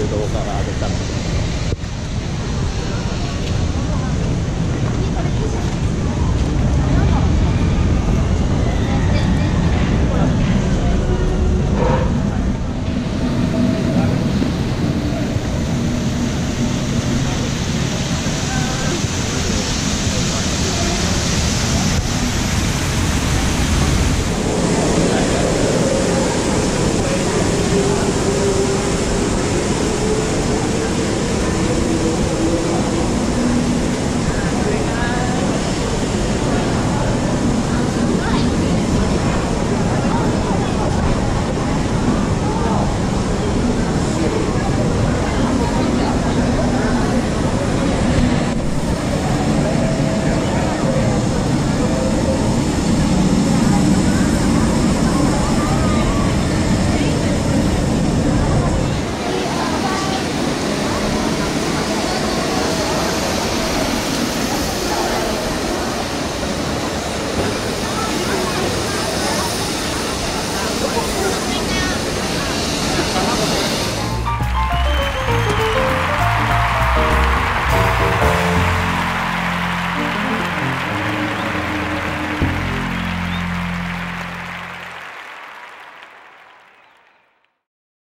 いう動画が上げたので。